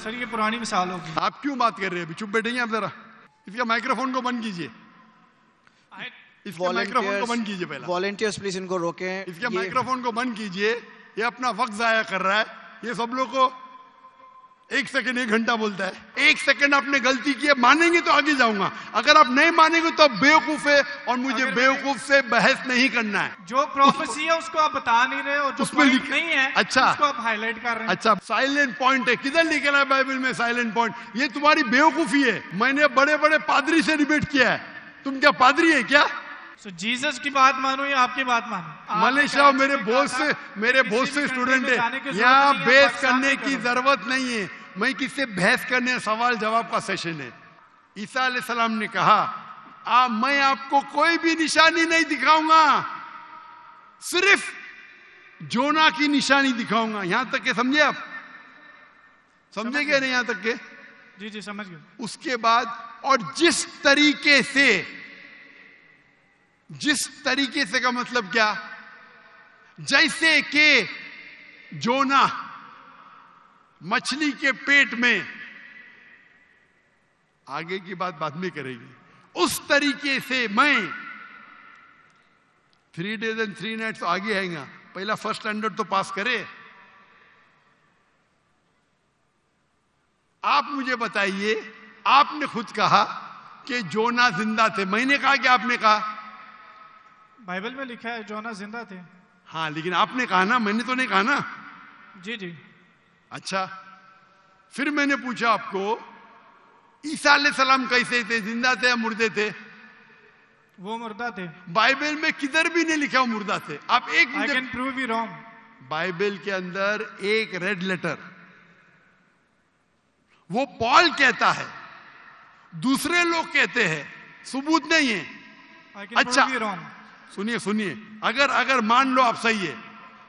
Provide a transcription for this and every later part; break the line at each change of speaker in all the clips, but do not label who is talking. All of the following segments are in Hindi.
सर ये पुरानी मिसाल होगी
आप क्यों बात कर रहे हैं? अभी चुप बैठे आप जरा। इसका माइक्रोफोन को बंद कीजिए। माइक्रोफोन को बंद कीजिए पहले।
वॉलेंटियर्स प्लीज़ इनको रोके।
इसके माइक्रोफोन को बंद कीजिए। ये अपना वक्त जाया कर रहा है। ये सब लोग को एक सेकंड एक घंटा बोलता है। एक सेकंड आपने गलती की है मानेंगे तो आगे जाऊँगा। अगर आप नहीं मानेंगे तो आप बेवकूफ़ है और मुझे बेवकूफ़ से बहस नहीं करना है।
जो प्रोफेसी है उसको आप बता नहीं रहे और जो
उसमें लिख-
नहीं है
अच्छा।
उसको आप हाईलाइट कर रहे हैं।
अच्छा साइलेंट पॉइंट है। किधर लिखा है बाइबल में साइलेंट पॉइंट ये तुम्हारी बेवकूफ़ी है। मैंने बड़े बड़े पादरी से डिबेट किया है। तुम क्या पादरी है क्या?
सो जीसस की बात मानो या आपकी बात मानो?
राव मेरे बहुत से मेरे बहुत से स्टूडेंट है। यहाँ
परेशान
करने की ज़रूरत नहीं है। मैं किससे बहस करने सवाल जवाब का सेशन है? ईसा सलाम ने कहा आ, मैं आपको कोई भी निशानी नहीं दिखाऊँगा। सिर्फ़ जोना की निशानी दिखाऊँगा। यहाँ तक के समझे आप? समझे क्या नहीं यहाँ तक के?
जी जी समझ गए
उसके बाद और जिस तरीके से जिस तरीके से का मतलब क्या? जैसे के जोना मछली के पेट में। आगे की बात बाद में करेगी। उस तरीके से मैं three days and three nights आगे आएगा पहला फ़र्स्ट स्टैंडर्ड तो पास करे। आप मुझे बताइए आपने खुद कहा कि जोना ज़िंदा थे। मैंने कहा कि आपने कहा?
बाइबल में लिखा है जोना ज़िंदा थे।
हाँ लेकिन आपने कहा ना? मैंने तो नहीं कहा ना?
जी जी।
अच्छा फिर मैंने पूछा आपको ईसा सलाम कैसे थे? ज़िंदा थे या मुर्दे थे?
वो मुर्दा थे।
बाइबल में किधर भी नहीं लिखा वो मुर्दा थे। आप एक
I can prove you wrong
Bible के अंदर एक रेड लेटर। वो पॉल कहता है। दूसरे लोग कहते हैं सबूत नहीं है। अच्छा। सुनिए सुनिए। अगर अगर मान लो आप सही है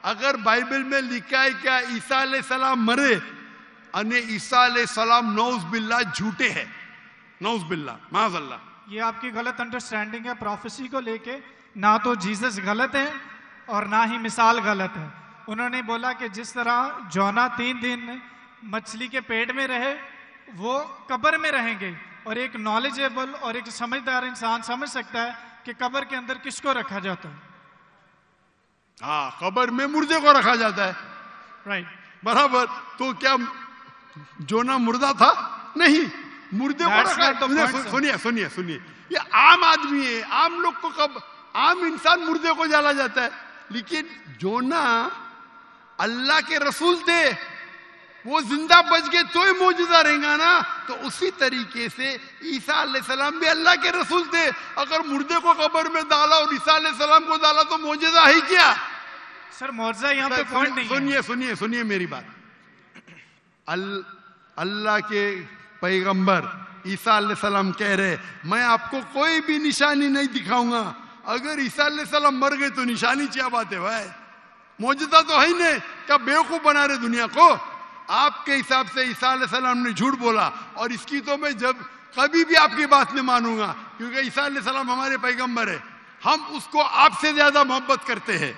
अगर बाइबल में लिखा है क्या ईसा सलाम मरे, अने ईसा सलाम नौज बिल्ला झूठे है? नौज बिल्ला, माजल्ला।
ये आपकी गलत अंडरस्टैंडिंग है प्रोफेसी को लेके ना तो जीसस गलत है और ना ही मिसाल गलत है। उन्होंने बोला कि जिस तरह जोना तीन दिन मछली के पेट में रहे, वो कब्र में रहेंगे और एक नॉलेजेबल और एक समझदार इंसान समझ सकता है कि कब्र के अंदर किसको रखा जाता है।
हाँ खबर में मुर्दे को रखा जाता है।
राइट
बराबर तो क्या जोना मुर्दा था? नहीं मुर्दे को रखा सुनिए सुनिए सुनिए सुनिए। ये आम आदमी है आम लोग को कब आम इंसान मुर्दे को जाला जाता है। लेकिन जोना अल्लाह के रसूल थे वो ज़िंदा बच गए तो ही मौजूदा रहेगा ना। तो उसी तरीके से ईसा सलाम भी अल्लाह के रसूल थे। अगर मुर्दे को कब्र में डाला और ईसा सलाम को डाला तो मौजूदा है क्या?
सर मुआवजा यहाँ पे पॉइंट नहीं
सुनिए सुनिए सुनिए मेरी बात। अल, अल्लाह के पैगंबर ईसा सलाम कह रहे मैं आपको कोई भी निशानी नहीं दिखाऊँगा। अगर ईसा सलाम मर गए तो निशानी क्या बात है भाई? मौजूदा तो है ही नहीं। क्या बेवकूफ़ बना रहे दुनिया को? आपके हिसाब से ईसा सलाम ने झूठ बोला और इसकी तो मैं जब कभी भी आपकी बात नहीं मानूँगा क्योंकि ईसा सलाम हमारे पैगंबर है। हम उसको आपसे ज़्यादा मोहब्बत करते हैं।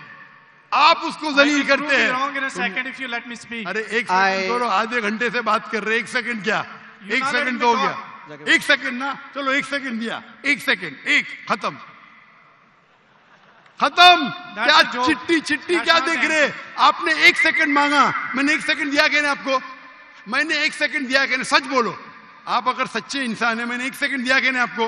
आप उसको जलील करते हैं।
Second if you let me speak
अरे एक सेकंड आधे घंटे से बात कर रहे एक सेकंड क्या? एक सेकंड तो हो गया। एक सेकंड ना। चलो एक सेकंड दिया। एक सेकंड एक। खत्म। खत्म। क्या चिट्टी चिट्टी क्या देख रहे आपने एक सेकंड मांगा। मैंने एक सेकंड दिया कहने आपको? मैंने एक सेकंड दिया कहने सच बोलो। आप अगर सच्चे इंसान है मैंने एक सेकंड दिया कहने आपको?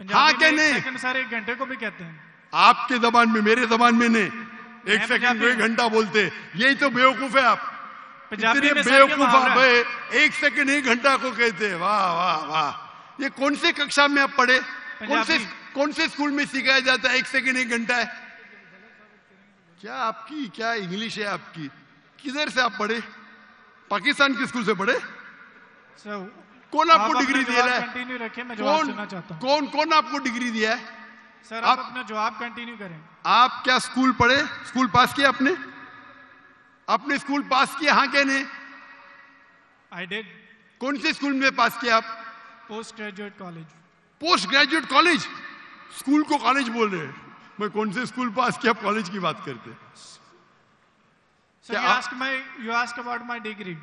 हाँ क्या नहीं?
सर एक घंटे को भी कहते हैं।
आपके जबान में मेरे जबान में नहीं। एक सेकंड एक घंटा बोलते यही तो बेवकूफ़ है आप। इतने बेवकूफ़ आप
है।
एक सेकंड एक घंटा को कहते हैं। वाह वाह वाह। ये कौन से कक्षा में आप पढ़े? कौन से कौन से स्कूल में सिखाया जाता है? एक सेकंड एक घंटा है। क्या आपकी क्या इंग्लिश है आपकी? किधर से आप पढ़े? पाकिस्तान के स्कूल से पढ़े? कौन आपको डिग्री दिया हूँ। कौन कौन आपको डिग्री दिया है?
सर आप
आप-
अपना जवाब कंटिन्यू करें।
आप क्या स्कूल पढ़े? स्कूल पास किया आपने? आपने स्कूल पास किया हाँ कहने
आई डिड
कौन से स्कूल में पास किया आप?
Post graduate college
post graduate college school को कॉलेज बोल रहे हैं। मैं कौन से स्कूल पास किया कॉलेज की बात करते
सर
क्या
यू
आप-
ask my you ask about my degree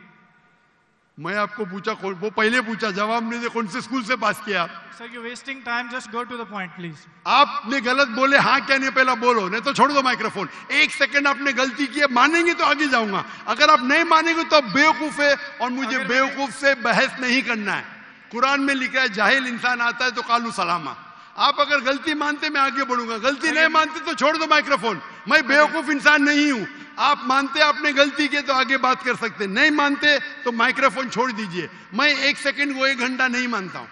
मैं आपको पूछा कौन- वो पहले पूछा जवाब नहीं दे कौन से स्कूल से पास किया आप?
You wasting time just go to the point please.
आपने गलत बोले हाँ क्या नहीं पहला बोलो नहीं तो छोड़ दो माइक्रोफोन। एक सेकंड आपने गलती की है मानेंगे तो आगे जाऊँगा। अगर आप नहीं मानेंगे तो आप बेवकूफ़ है और मुझे बेवकूफ़ से बहस नहीं करना है। कुरान में लिखा है जाहिल इंसान आता है तो कालू सलामा। आप अगर गलती मानते मैं आगे बढ़ूँगा। गलती नहीं मानते तो छोड़ दो माइक्रोफोन। मैं बेवकूफ़ इंसान नहीं हूँ। आप मानते आपने गलती की तो आगे बात कर सकते नहीं मानते तो माइक्रोफोन छोड़ दीजिए। मैं एक सेकंड को एक घंटा नहीं मानता हूँ।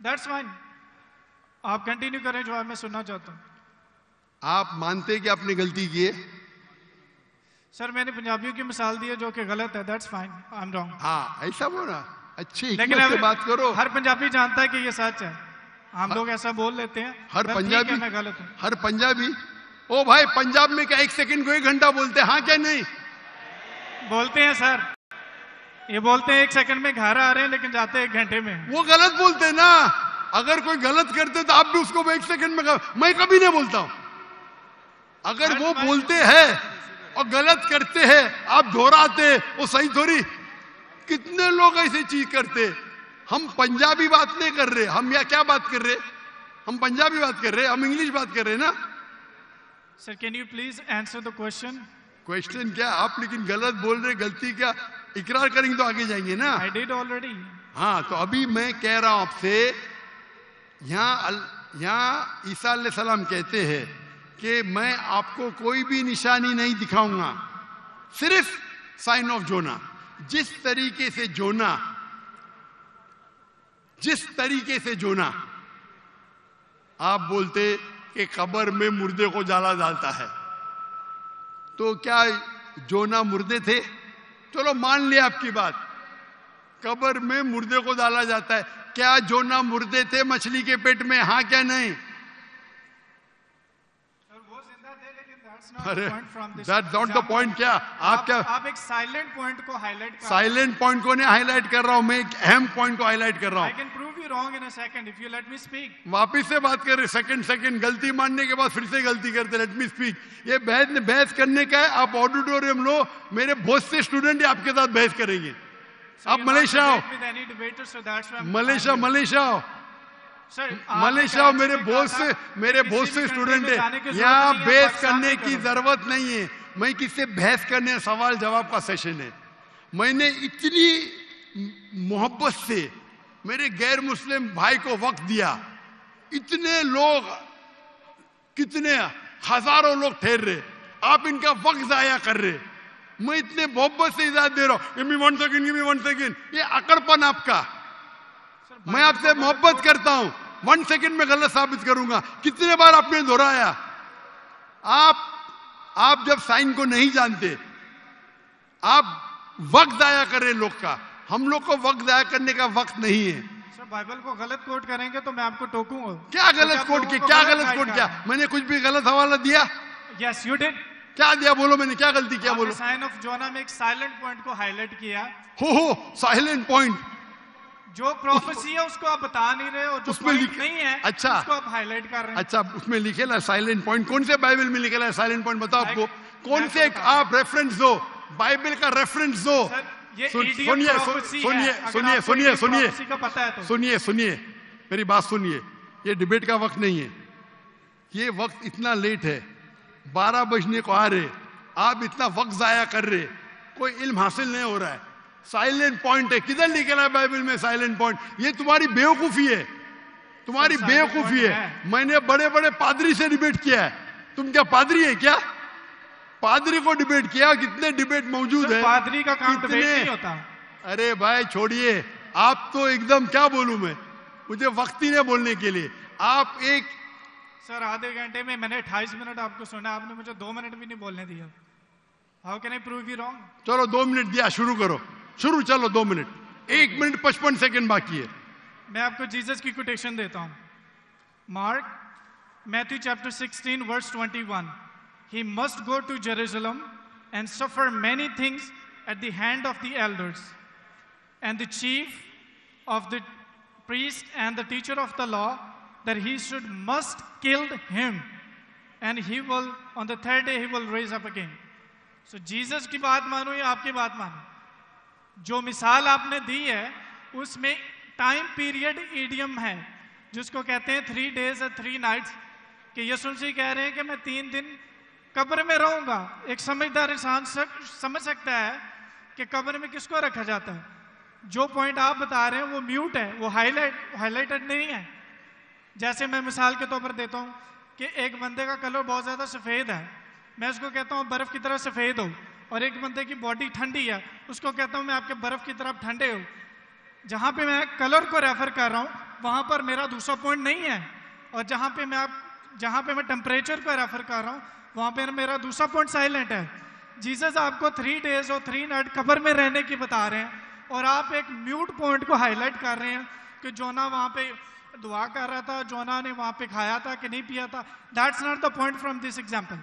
That's fine. आप कंटिन्यू करें जो मैं सुनना चाहता हूँ।
आप मानते कि आपने गलती की है?
सर मैंने पंजाबियों की मिसाल दी है जो कि गलत है। That's fine I am wrong
हाँ ऐसा बोला अच्छी
लेकिन
बात करो।
हर पंजाबी जानता है कि ये सच है। हम लोग ऐसा बोल लेते हैं
हर पंजाबी
है, मैं गलत हूँ।
हर पंजाबी। ओ भाई पंजाब में क्या एक सेकंड को एक घंटा बोलते हैं? हाँ क्या नहीं?
बोलते हैं सर। ये बोलते हैं एक सेकंड में घर आ रहे हैं लेकिन जाते हैं एक घंटे में।
वो गलत बोलते हैं ना। अगर कोई गलत करते तो आप भी उसको एक सेकंड में। मैं कभी नहीं बोलता हूँ। अगर वो बोलते हैं और गलत करते हैं आप दोहराते वो सही थोड़ी। कितने लोग ऐसी चीज़ करते हम पंजाबी बात नहीं कर रहे। हम या क्या बात कर रहे? हम पंजाबी बात कर रहे हम इंग्लिश बात कर रहे ना?
Sir can you please answer the question
question क्या? आप लेकिन गलत बोल रहे गलती क्या? इकरार करेंगे तो आगे जाएँगे ना?
आई डिड ऑलरेडी
हाँ तो अभी मैं कह रहा हूँ आपसे यहाँ यहाँ ईसा सलाम कहते हैं कि मैं आपको कोई भी निशानी नहीं दिखाऊँगा। सिर्फ़ साइन ऑफ़ जोना। जिस तरीके से जोना जिस तरीके से जोना। आप बोलते कि कब्र में मुर्दे को जाला डालता है। तो क्या जोना मुर्दे थे? चलो मान लिया आपकी बात। कब्र में मुर्दे को डाला जाता है। क्या जोना मुर्दे थे मछली के पेट में? हाँ क्या नहीं
वो ज़िंदा थे लेकिन दैट्स नॉट
अरे दैट नॉट द पॉइंट क्या? आप क्या
आप एक साइलेंट पॉइंट को हाईलाइट
साइलेंट पॉइंट को नहीं हाईलाइट कर रहा हूँ मैं एक अहम पॉइंट को हाईलाइट कर रहा
I can prove you wrong in a second if you let me speak
वापिस से बात कर रहे सेकंड सेकंड गलती मानने के बाद फिर से गलती करते लेट मी स्पीक ये बहस बहस करने का है आप ऑडिटोरियम लो मेरे बहुत से स्टूडेंट आपके साथ बहस करेंगे। आप मलेशिया आओ। मलेशिया मलेशिया आओ। मलेशिया मेरे बहुत से मेरे बहुत से स्टूडेंट है। यहाँ बहस करने की ज़रूरत नहीं है। मैं किससे बहस करने सवाल जवाब का सेशन है। मैंने इतनी मोहब्बत से मेरे गैर मुस्लिम भाई को वक्त दिया। इतने लोग कितने हज़ारों लोग ठहर रहे। आप इनका वक्त जाया कर रहे। मैं इतने मोहब्बत से इजाज़त दे रहा हूँ। Give me one second give me one second ये अकड़पन आपका। मैं आपसे मोहब्बत करता हूँ। वन सेकंड में गलत साबित करूँगा। कितने बार आपने दोहराया? आप आप जब साइन को नहीं जानते आप वक्त जाया कर रहे लोग का। हम लोग को वक्त जाया करने का वक्त नहीं है।
सर बाइबल को गलत कोट करेंगे तो मैं आपको टोकूँगा।
क्या गलत तो कोट किया? क्या गलत कोट किया। मैंने कुछ भी गलत हवाला दिया?
यस यू डिड
क्या दिया बोलो मैंने? क्या गलती किया बोलो?
साइन ऑफ़ जोना में एक साइलेंट पॉइंट को हाईलाइट किया।
हो हो साइलेंट पॉइंट।
जो प्रोफेसी है उसको आप बता नहीं रहे और जो
उसमें लिख-
नहीं है
अच्छा।
उसको आप हाईलाइट कर रहे हैं।
अच्छा उसमें लिखेला साइलेंट पॉइंट कौन से बाइबल में लिखेला है साइलेंट पॉइंट बताओ आपको। कौन से। आप रेफरेंस दो? बाइबल का रेफरेंस दो। सुनिए। सुनिए सुनिए सुनिए सुनिए।
तो।
सुनिए सुनिए। मेरी बात सुनिए। ये डिबेट का वक्त नहीं है। ये वक्त इतना लेट है। बारह बजने को आ रहे। आप इतना वक्त जाया कर रहे। कोई इल्म हासिल नहीं हो रहा है। साइलेंट पॉइंट है। किधर लिखा है बाइबल में साइलेंट पॉइंट ये तुम्हारी बेवकूफ़ी है। तुम्हारी बेवकूफ़ी है।
है।
मैंने बड़े बड़े पादरी से डिबेट किया है। तुम क्या पादरी है क्या? पादरी को डिबेट किया? कितने डिबेट मौजूद है?
पादरी का काम
कितने-
नहीं होता।
अरे भाई छोड़िए। आप तो एकदम क्या बोलूँ मैं? मुझे वक्त ही नहीं बोलने के लिए। आप एक
सर आधे घंटे में मैंने 28 मिनट आपको सुना। आपने मुझे दो मिनट भी नहीं बोलने दिया। How can I prove you wrong
चलो दो मिनट दिया शुरू करो। शुरू चलो दो मिनट। एक मिनट पचपन सेकंड बाकी है।
मैं आपको जीसस की कोटेशन देता हूँ। Mark, Matthew chapter 16 verse 21 he must go to Jerusalem and suffer many things at the hand of the elders and the chief of the priest and the teacher of the law that he should must killed him and he will on the third day he will raise up again so Jesus की बात मानो या आपकी बात मानो? जो मिसाल आपने दी है, उसमें टाइम पीरियड ईडियम है, जिसको कहते हैं थ्री डेज़ और थ्री नाइट्स कि यसुल जी कह रहे हैं कि मैं तीन दिन कब्र में रहूँगा। एक समझदार इंसान समझ सकता है कि कब्र में किसको रखा जाता है। जो पॉइंट आप बता रहे हैं, वो म्यूट है, वो हाईलाइट हाईलाइटेड नहीं है। जैसे मैं मिसाल के तौर पर देता हूँ कि एक बंदे का कलर बहुत ज़्यादा सफ़ेद है। मैं उसको कहता हूँ बर्फ़ की तरह सफ़ेद हो। और एक बंदे की बॉडी ठंडी है, उसको कहता हूँ, मैं आपके बर्फ़ की तरफ़ ठंडे हो। जहाँ पे मैं कलर को रेफर कर रहा हूँ, वहाँ पर मेरा दूसरा पॉइंट नहीं है। और जहाँ पे मैं आप, जहाँ पे मैं टेम्परेचर को रेफर कर रहा हूँ, वहाँ पे मेरा दूसरा पॉइंट साइलेंट है। जीसस आपको थ्री डेज़ और थ्री नाइट कबर में रहने की बता रहे हैं और आप एक म्यूट पॉइंट को हाईलाइट कर रहे हैं कि जोना वहाँ पे दुआ कर रहा था, जोना ने वहाँ पे खाया था कि नहीं पिया था। That's not the point from this example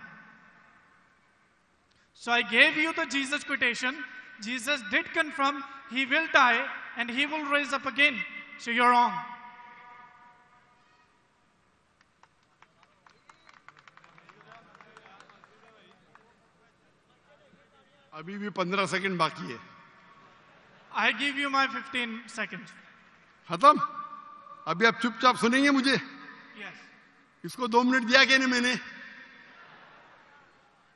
so I gave you the Jesus quotation Jesus did confirm he will die and he will raise up again. So you're wrong.
अभी भी पंद्रह सेकंड बाकी है
I give you my fifteen second
खत्म अभी आप चुपचाप सुनेंगे मुझे
yes.
इसको दो मिनट दिया क्या नहीं मैंने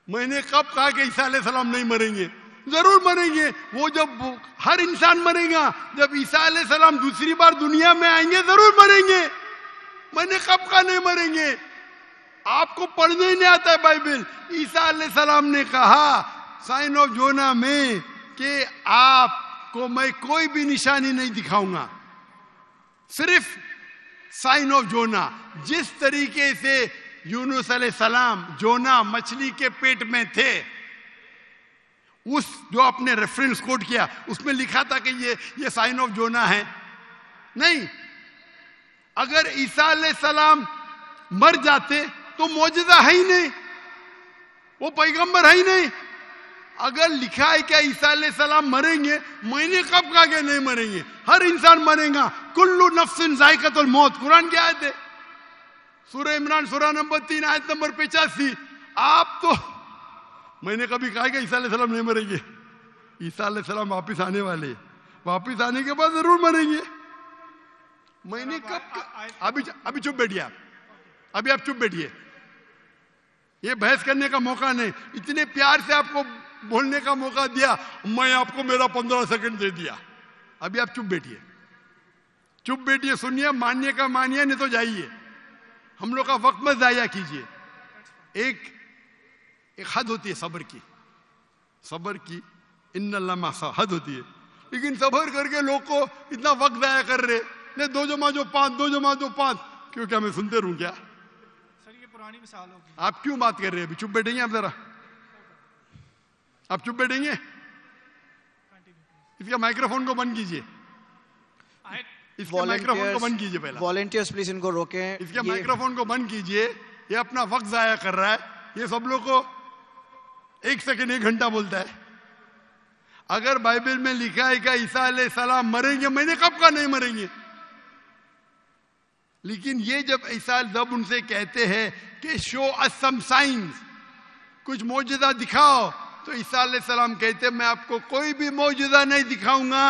मैंने कब कहा कि ईसा सलाम नहीं मरेंगे? ज़रूर मरेंगे। वो जब हर इंसान मरेगा, जब ईसा सलाम दूसरी बार दुनिया में आएँगे, ज़रूर मरेंगे। मैंने कब का नहीं मरेंगे? आपको पढ़ने ही नहीं आता है बाइबल। ईसा सलाम ने कहा, साइन ऑफ़ जोना में कि आपको मैं कोई भी निशानी नहीं दिखाऊँगा। सिर्फ़ साइन ऑफ़ जोना। जिस तरीके से यूनुस सलाम जोना मछली के पेट में थे, उस जो आपने रेफरेंस कोट किया, उसमें लिखा था कि ये ये साइन ऑफ़ जोना है। नहीं। अगर ईसा सलाम मर जाते तो मौजूदा है ही नहीं। वो पैगंबर है ही नहीं। अगर लिखा है क्या ईसा सलाम मरेंगे मैंने कब कहा कि नहीं मरेंगे? हर इंसान मरेगा। कुल्लू नफसिन जायकतुल मौत। कुरान क्या आयत है। सूर्य इमरान सूरा नंबर तीन आयत नंबर पिचासी। आप तो मैंने कभी कहा कि ईसा सलाम नहीं मरेंगे। ईसा सलाम वापिस आने वाले वापिस आने के बाद ज़रूर मरेंगे। मैंने कब अभी अभी चुप बैठिए आप। अभी आप चुप बैठिए। ये बहस करने का मौका नहीं। इतने प्यार से आपको बोलने का मौका दिया मैं आपको मेरा पंद्रह सेकंड दे दिया। अभी आप चुप बैठिए। चुप बैठिए सुनिए मानिए का मानिए नहीं तो जाइए। हम लोग का वक्त मत जाया कीजिए। एक एक हद होती है सबर की। सबर की इन हद होती है। लेकिन सबर करके लोग को इतना वक्त जाया कर रहे नहीं दो जमा जो पाँच दो जमा जो पाँच। क्यों क्या मैं सुनते रहूँ क्या?
सर ये पुरानी मिसाल होगी।
आप क्यों बात कर रहे हैं? अभी चुप बैठेंगे आप जरा। आप चुप बैठेंगे? इसका माइक्रोफोन को बंद कीजिए। इसके माइक्रोफोन को बंद कीजिए पहले।
वॉलेंटियर्स प्लीज़ इनको रोकें।
इसके माइक्रोफोन को बंद कीजिए। ये अपना वक्त जाया कर रहा है। ये सब लोग को एक सेकंड एक घंटा बोलता है। अगर बाइबल में लिखा है क्या ईसा सलाम मरेंगे मैंने कब का नहीं मरेंगे? लेकिन ये जब ऐसा जब उनसे कहते हैं कि शो असम साइंस कुछ मौजूदा दिखाओ तो ईसा सलाम कहते मैं आपको कोई भी मौजूदा नहीं दिखाऊँगा।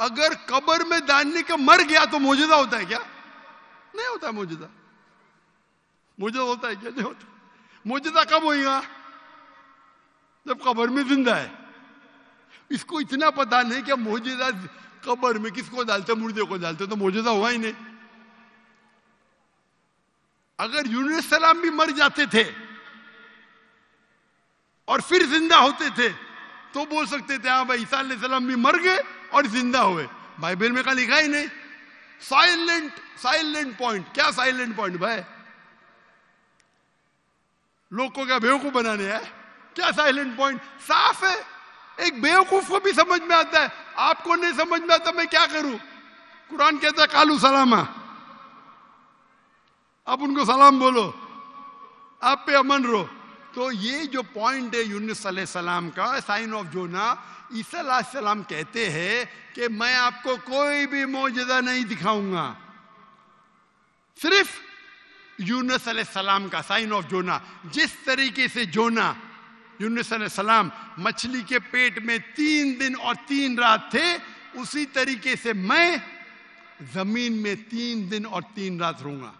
अगर कब्र में डालने का मर गया तो मौजूदा होता है क्या? नहीं होता मौजूदा मौजूदा होता है क्या? नहीं होता। मौजूदा कब होगा जब कबर में ज़िंदा है। इसको इतना पता नहीं कि मौजूदा कबर में किसको डालते मुर्दे को डालते तो मौजूदा हुआ ही नहीं। अगर यूनुस सलाम भी मर जाते थे और फिर ज़िंदा होते थे तो बोल सकते थे हाँ भाई, ईसा सलाम भी मर गए। और ज़िंदा हुए। बाइबल में का लिखा ही नहीं। Silent silent point. क्या साइलेंट पॉइंट भाई? लोग को क्या बेवकूफ़ बनाने हैं। क्या साइलेंट पॉइंट? साफ़ है। एक बेवकूफ़ को भी समझ में आता है। आपको नहीं समझ में आता, मैं क्या करूँ? कुरान कहता है, कालू सलामा। आप उनको सलाम बोलो। आप पे अमन रो तो ये जो पॉइंट है यूनिस सलाम का साइन ऑफ़ जोना ईसा सलाम कहते हैं कि मैं आपको कोई भी मौजूदा नहीं दिखाऊँगा। सिर्फ़ यूनस सलाम का साइन ऑफ़ जोना जिस तरीके से जोना यूनुस सलाम मछली के पेट में तीन दिन और तीन रात थे, उसी तरीके से मैं ज़मीन में तीन दिन और तीन रात रहूँगा।